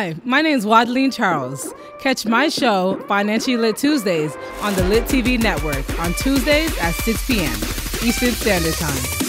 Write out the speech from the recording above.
Hi, my name is Wadeline Charles. Catch my show, Financially Lit Tuesdays, on the Lit TV network on Tuesdays at 6 p.m. Eastern Standard Time.